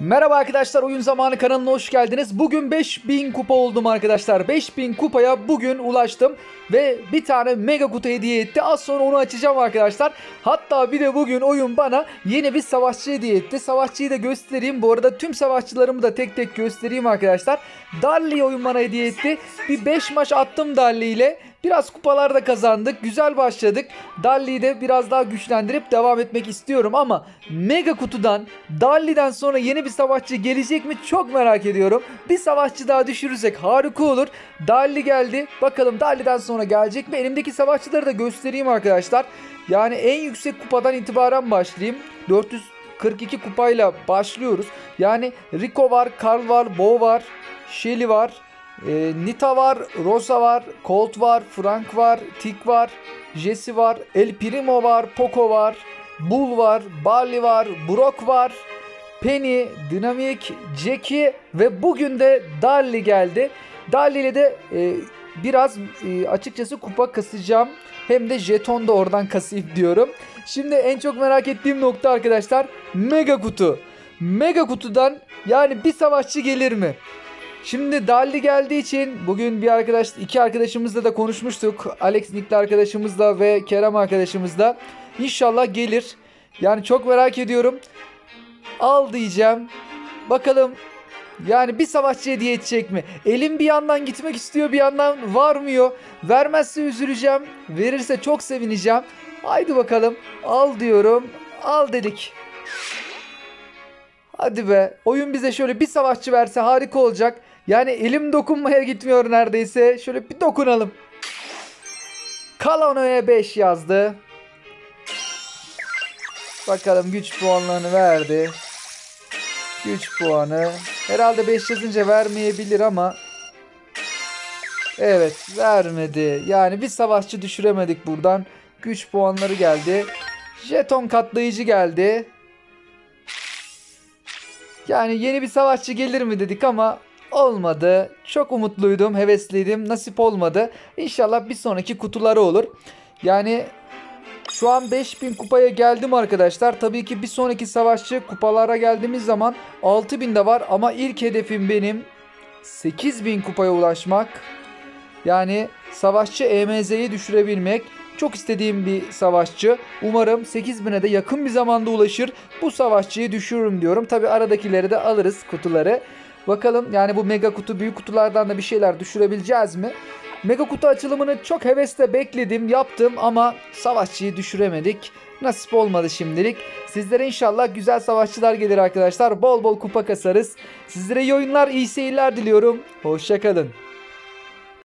Merhaba arkadaşlar Oyun Zamanı kanalına hoş geldiniz. Bugün 5000 kupa oldum arkadaşlar. 5000 kupaya bugün ulaştım. Ve bir tane mega kutu hediye etti. Az sonra onu açacağım arkadaşlar. Hatta bir de bugün oyun bana yeni bir savaşçı hediye etti. Savaşçıyı da göstereyim. Bu arada tüm savaşçılarımı da tek tek göstereyim arkadaşlar. Darli oyun bana hediye etti. Bir 5 maç attım Darli ile. Biraz kupalar da kazandık. Güzel başladık. Dalli'yi de biraz daha güçlendirip devam etmek istiyorum ama Mega Kutu'dan Dalli'den sonra yeni bir savaşçı gelecek mi çok merak ediyorum. Bir savaşçı daha düşürürsek harika olur. Dalli geldi. Bakalım Dalli'den sonra gelecek mi? Elimdeki savaşçıları da göstereyim arkadaşlar. Yani en yüksek kupadan itibaren başlayayım. 442 kupayla başlıyoruz. Yani Rico var, Karl var, Bo var, Shelly var. E, Nita var, Rosa var, Colt var, Frank var, Tik var, Jesse var, El Primo var, Poco var, Bull var, Barley var, Brock var, Penny, Dynamic, Jackie ve bugün de Darly geldi. Darly ile de e, biraz e, açıkçası kupa kasacağım. Hem de jeton da oradan kasayım diyorum. Şimdi en çok merak ettiğim nokta arkadaşlar Mega Kutu. Mega Kutu'dan yani bir savaşçı gelir mi? Şimdi Dalli geldiği için bugün bir arkadaş, iki arkadaşımızla da konuşmuştuk. Alex Nick'li arkadaşımızla ve Kerem arkadaşımızla. İnşallah gelir. Yani çok merak ediyorum. Al diyeceğim. Bakalım yani bir savaşçı hediye edecek mi? Elim bir yandan gitmek istiyor bir yandan varmıyor. Vermezse üzüleceğim. Verirse çok sevineceğim. Haydi bakalım. Al diyorum. Al dedik. Hadi be. Oyun bize şöyle bir savaşçı verse harika olacak. Yani elim dokunmaya gitmiyor neredeyse. Şöyle bir dokunalım. Kalano'ya 5 yazdı. Bakalım güç puanlarını verdi. Güç puanı. Herhalde 5 yazınca vermeyebilir ama. Evet vermedi. Yani bir savaşçı düşüremedik buradan. Güç puanları geldi. Jeton katlayıcı geldi. Yani yeni bir savaşçı gelir mi dedik ama olmadı. Çok umutluydum, hevesliydim. Nasip olmadı. İnşallah bir sonraki kutuları olur. Yani şu an 5000 kupaya geldim arkadaşlar. Tabii ki bir sonraki savaşçı kupalara geldiğimiz zaman 6000 de var ama ilk hedefim benim 8000 kupaya ulaşmak. Yani savaşçı EMZ'yi düşürebilmek. Çok istediğim bir savaşçı. Umarım 8000'e de yakın bir zamanda ulaşır. Bu savaşçıyı düşürürüm diyorum. Tabi aradakileri de alırız kutuları. Bakalım yani bu mega kutu büyük kutulardan da bir şeyler düşürebileceğiz mi? Mega kutu açılımını çok hevesle bekledim, yaptım ama savaşçıyı düşüremedik. Nasip olmadı şimdilik. Sizlere inşallah güzel savaşçılar gelir arkadaşlar. Bol bol kupa kasarız. Sizlere iyi oyunlar, iyi seyirler diliyorum. Hoşçakalın.